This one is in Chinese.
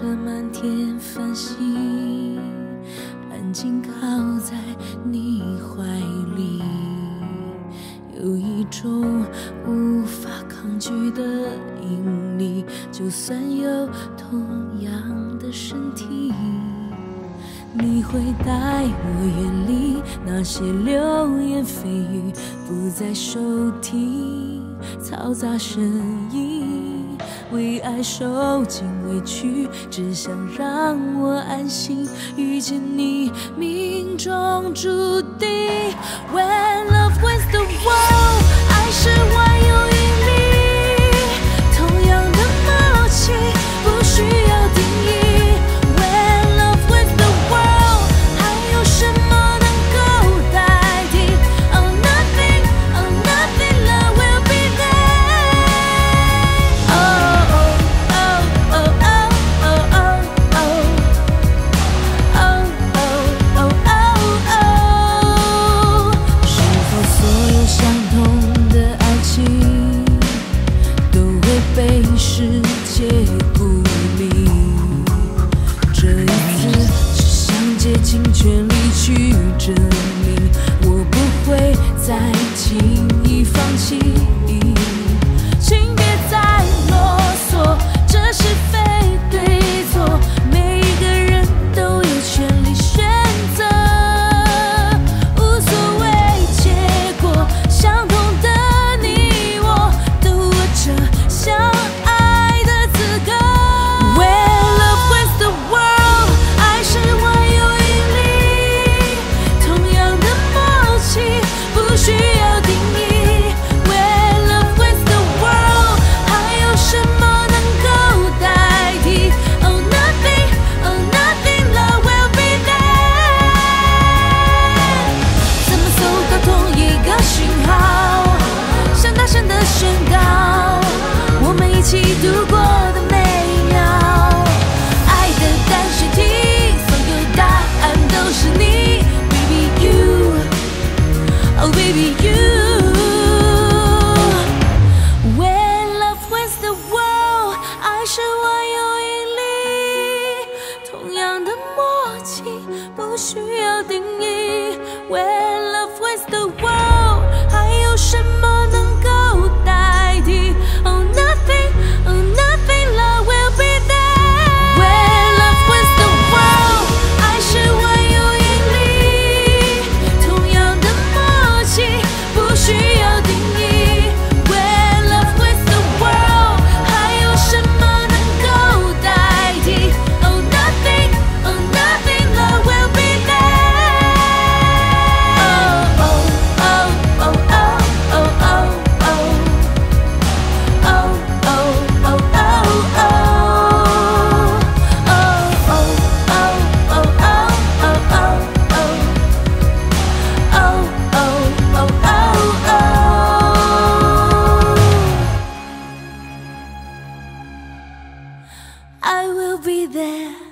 看满天繁星，安静靠在你怀里，有一种无法抗拒的引力，就算有同样的身体。你会带我远离那些流言蜚语，不再收听嘈杂声音，为爱受尽委屈，只想让我安心。遇见你，命中注定。When love 需要定 be there.